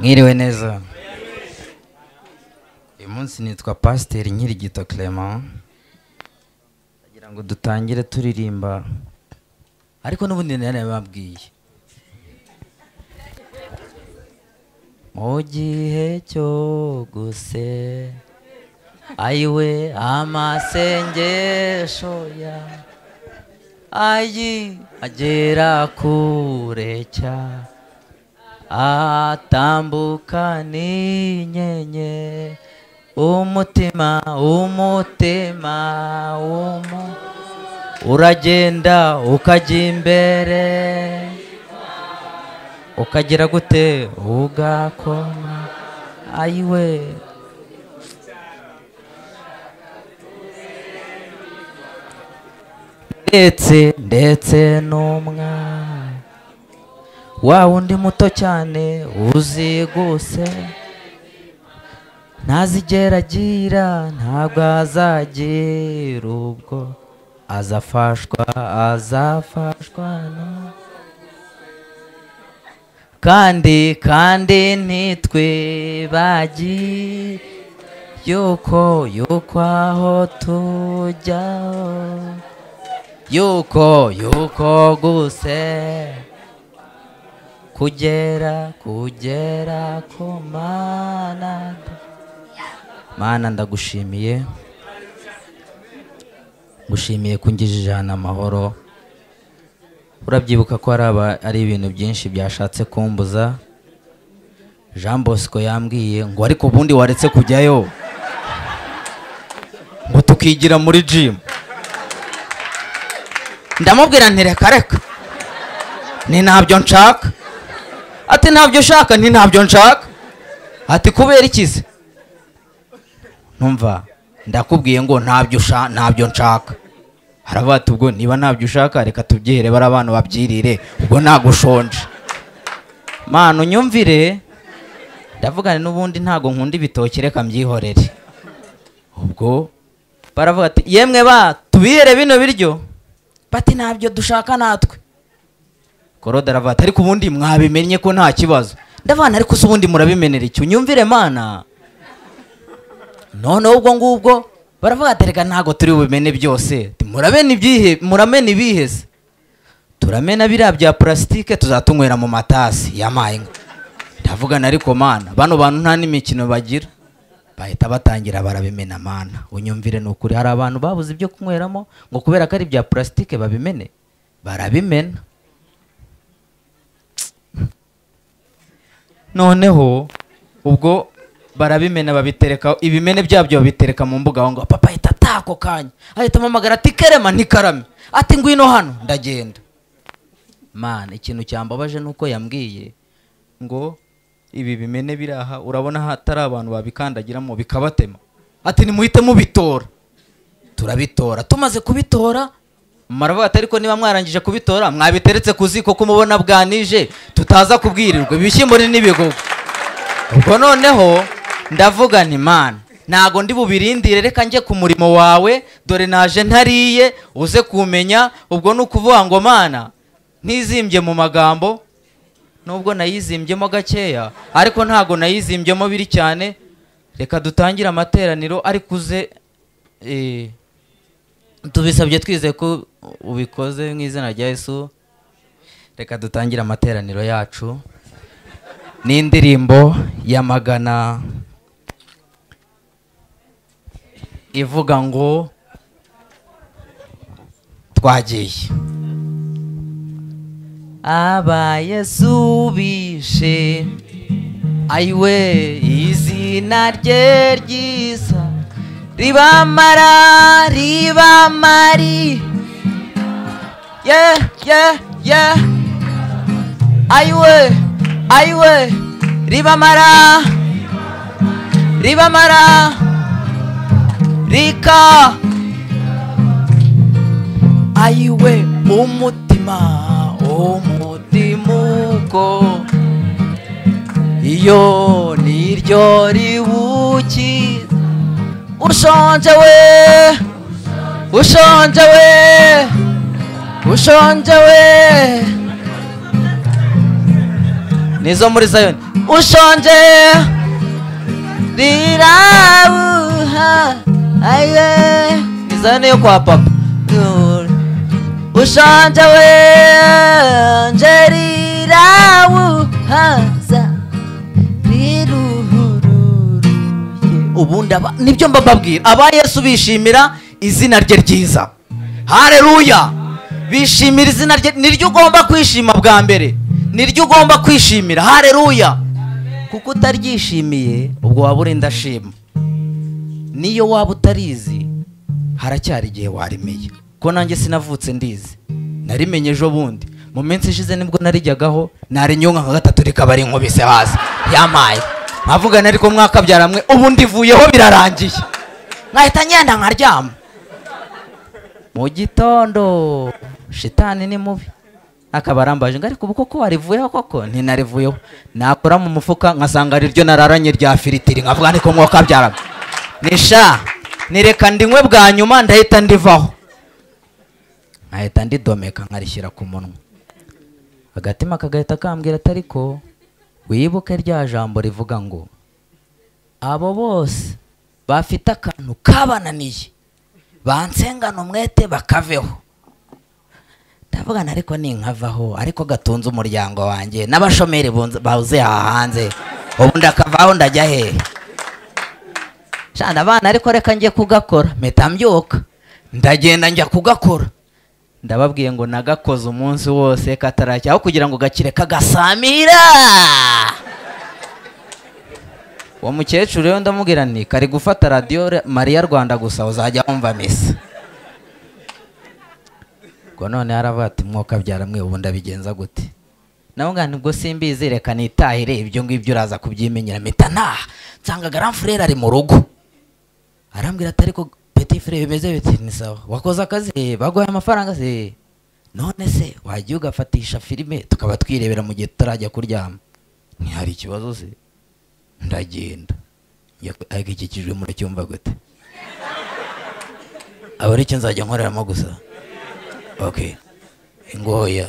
mwiriwe neza. Uyu munsi nitwa pasiteri nkirigito clement. Ndagira ngo dutangire turirimba ariko n'ubundi nari babwiye mu gihe cyo guse ayiwe amasengesho ya ayi agera kure cyane atambuka n'inyenye umutima umutima umu uragenda ukajya imbere ukagira gute ugakoma? Ayiwe ndetse ndetse n'umwana. Wa wundi muto cyane uzi guse ntazigera agira ntabwo azagira ubwo. Azafashwa azafashwa kandi kandi ntitwibagi yuko yuko aho tujyaho yuko yuko guse kugera kugera ku mana. Mana ndagushimiye. Ngushimiye kungejeje ahantu amahoro. Urabyibuka ko ari ibintu byinshi byashatse kumbuza. Jean bosco yambwiye ngo ariko ubundi waretse kujyayo. Ngo tukigira muri jimu ndamubwira nti reka reka. Ni ntabyo nshaka. Ati ntabyo ushaka nti ntabyo nshaka. Ati kubera ikize numva ndakubwiye ngo ntabyo nshaka. Haravuga ubwo niba ntabyo ushaka reka tubyihere bari abana babyirire ubwo ntabwo ushonje mana unyumvire ndavugane n'ubundi ntabwo nkunda ibitoki reka mbyihorere. Ubwo baravuga ati yemwe ba tubihere bino biryo. Bati ntabyo dushaka natwe. Korode aravuga ariko ubundi mwabimenye ko nta kibazo. Ndavana ariko se ubundi murabimenera iki? Unyumvire mana? Noneho ubwo ngubwo baravuga ati reka ntabwo turi bumene byose. Muramena ibihe se turamena biriya bya purasitike tuzatunywera mu matasi yamaye ngo ndavugana ariko mana bano bantu nta n'imikino bagira. Bahita batangira barabimena mana. Unyumvire ni ukuri. Hari abantu babuze ibyo kunyweramo ngo kubera ko ari ibya purasitike babimene barabimena. Noneho ubwo barabimena babitereka ibimene byabyo babitereka mu mbuga aho ngaho papa ahita ataha ako kanya. Ahita amamagara ati kerema ntikarame. Ati ngwino hano. Ndagenda. Mana ikintu cyambabaje ni uko yambwiye ngo ibi bimene biri aha urabona hatari abantu babikandagiramo bikabatema. Ati nimuhite mubitora. Turabitora. Tumaze kubitora? Maravuga ati ariko niba mwarangije kubitora mwabiteretse ku ziko ko mubona bwanije tutaza kubwirirwa. Ibishyimbo ni n'ibigogo ubwo noneho ndavuga nti mana ntago ndi bubirindire reka njye ku murimo wawe dore naje ntariye uze kumenya ubwo ni ukuvuga ngo mana ntizimbye mu magambo nubwo nayizimbyemo gakeya ariko ntago nayizimbyemo biri cyane reka dutangire amateraniro ariko uze eh, tubisabye twizeye ko ubikoze mu izina rya yesu reka dutangire amateraniro yacu. N'indirimbo ya magana ivuga ngo twagiye. Abayesubishe ayiwe izina rye ryiza ribamara ribamari. Ye ye ye ayiwe ayiwe ribamara ribamara rika. Ayiwe umutima umutima uko iyo niryo riwuki. Ushonje we. Ushonje we. Ushonje we nizo muri zayoni ushonje rirauha aye ni yo kwa papa ushonje wenje rirawuhaza riruhururuye ubundi ni byo mbababwira aba yesu bishimira izina rye ryiza. Hareruya bishimira izina rye niryo ugomba kwishima bwa mbere niryo ugomba kwishimira. Hareruya kuko utaryishimiye ubwo waba uri ndashima niyo waba utarizi haracyari igihe warimenya ko nanjye sinavutse ndizi narimenye ejo bundi. Mu minsi ishize ni bwo narijyagaho narinyonga nka gatatu rikaba ari inkubise hasi yamaye nkavugana ariko mwakabyaramwe ubu ndivuyeho birarangiye. Nkahita ngenda nkaryama. Mu gitondo. Shitani ni mubi. Akaba arambaje ngo ariko ubu koko warivuyeho koko? Ntinarivuyeho nakora mu mufuka nkasanga ari ryo nararanye rya firitiri nkavuga niko mwakabyaramo nisha nireka ndinywe bwa nyuma ndahita ndivaho. Nkahita ndidomeka nkarishyira ku munwa. Agatima kagahita kambwira ati ariko wibuke rya jambo rivuga ngo abo bose bafite akantu kabananiye. Bansengana umwete bakaveho. Ndavugana ariko ninkavaho ariko gatunze umuryango wanjye. N'abashomeri bawuze hanze. Ubu ndakavaho ndajya hehe shana abana ariko reka njye kugakora. Mpita mbyuka. Ndagenda njya kugakora. Ndababwiye ngo nagakoze umunsi wose kataracya aho kugira ngo gakire kagasamira. Uwo mukecuru rero ndamubwira nti kari gufata radiyo mariya rwanda gusa uzajya wumva misa ubwo none haravuga ati mwuka byaramwe ubu ndabigenza gute? Nawe ngana ni bwo simbizi reka nitahire ibyo ngibyo uraza kubyimenyera. Mpita ntaha nsanga garamfurere ari mu rugo. Arambwira ati ariko peti fure bimeze biti ni sawa. Wakoze akazi? "Eh, baguhaye amafaranga se. None se wagiye ugafatisha filime tukaba twirebera mu gihe tutarajya kuryama. Ntihari ikibazo se. Ndagenda ariko iki kijwi muracyumva gute? Aba ari cyo nzajya nkoreramo gusa? Ok. Ingoya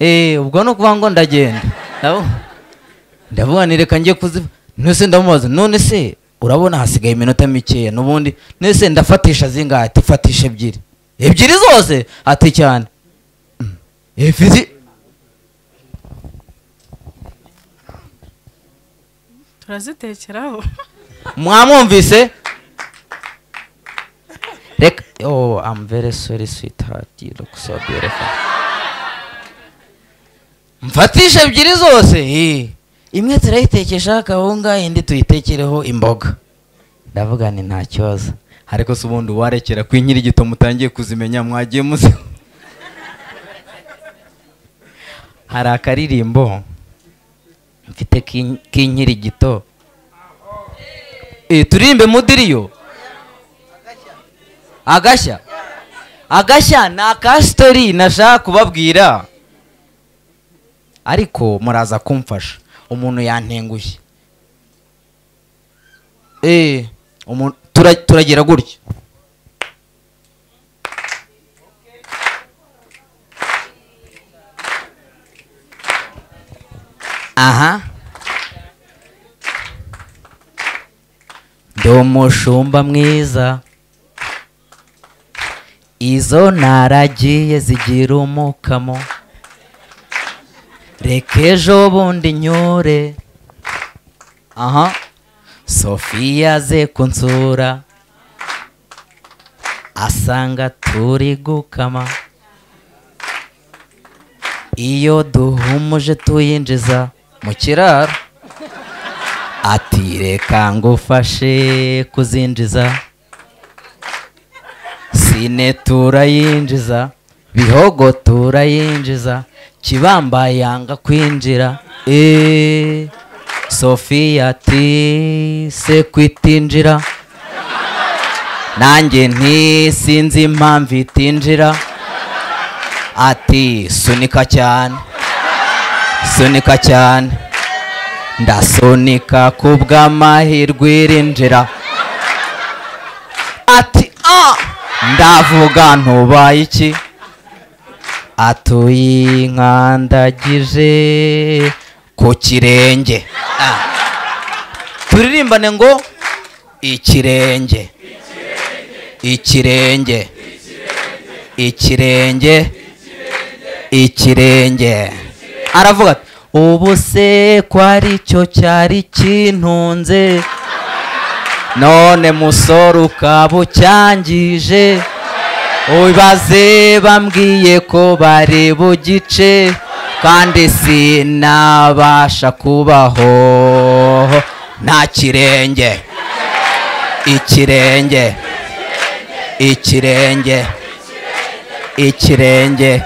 eh ubwo ni ukuvuga ngo ndagenda. Ndavuga ni reka njye kuzi none ndamubaza none se urabona hasigaye iminota mikeya? N'ubundi none se ndafatisha zingahe ati ebyiri. Ebyiri zose? Ati cyane. Mm. ebyiri turazitekeraho mwamwumvise? Reka oh i'm very sorry sweetheart you look so beautiful. Mfatisha ebyiri zose? Imwe turayitekesha akawunga indi tuyitekereho imboga ndavuga ni nta kibazo. Ariko se ubundi warekera ko inkirigito mutangiye kuzimenya mwagiye muzi. Hari akaririmbo? Mfite k'in- k'inkirigito Eh, turirimbe mudiriyo. Agashya agashya ni aka sitori nashaka kubabwira. Ariko muraza kumfasha. Umuntu yantengushye. Eh turagera gutya? Aha. Ndi umushumba mwiza. Izo naragiye zigira umukamo. Reka ejo bundi nyure. Aha. Sofiya aze kunsura. Asanga turi gukama. Iyo duhumuje tuyinjiza. Mu kiraro ati reka ngufashe kuzinjiza. Sine turayinjiza bihogo turayinjiza kibamba yanga kwinjira. Eee sofiya ati se kwitinjira. Nanjye nti sinzi impamvu itinjira. Ati sunika cyane. Sunika cyane. Ndasunika ku bw'amahirwe irinjira ati ah ndavuga ntubaye iki? Atuye inkandagije ku kirenge. Turirimbane ngo ikirenge. Ikirenge. Ikirenge. Ikirenge. Aravuga ati ubu se ko ari cyo cyari kintunze none musore ukaba ucyangije ubaze bambwiye ko bari bugice kandi sinabasha kubaho. Nta kirenge. Ikirenge. Ikirenge. Ikirenge.